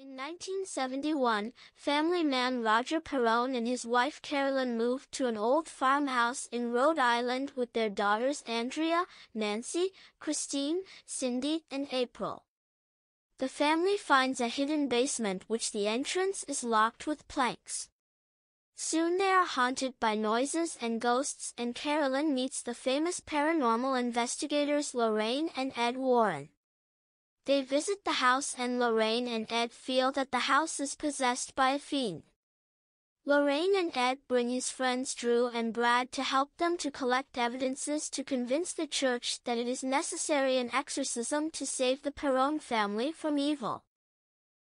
1971, family man Roger Perron and his wife Carolyn moved to an old farmhouse in Rhode Island with their daughters Andrea, Nancy, Christine, Cindy, and April. The family finds a hidden basement which the entrance is locked with planks. Soon they are haunted by noises and ghosts and Carolyn meets the famous paranormal investigators Lorraine and Ed Warren. They visit the house and Lorraine and Ed feel that the house is possessed by a fiend. Lorraine and Ed bring his friends Drew and Brad to help them to collect evidences to convince the church that it is necessary an exorcism to save the Perron family from evil.